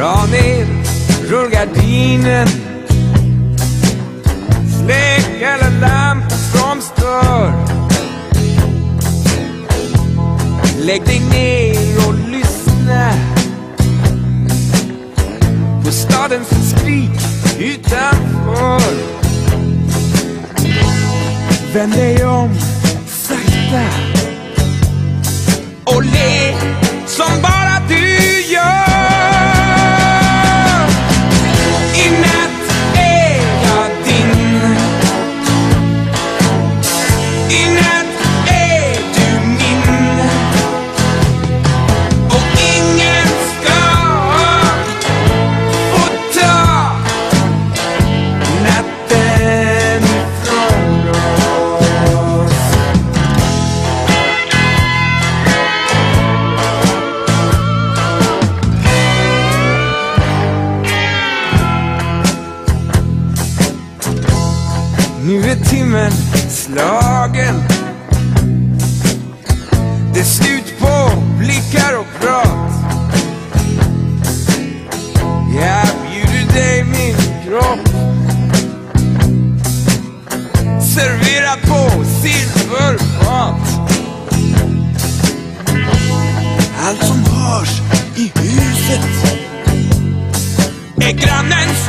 Dra ner rullgardinen. Släck alla lampor som stör. Lägg dig ner och lyssna på stadens skrik utanför. Vänd dig om sakta. Och le Nu är timmen slagen. Det är slut på blickar och prat. Jag bjuder dig min kropp. Serverad på silverfat Allt som hörs i huset är grannens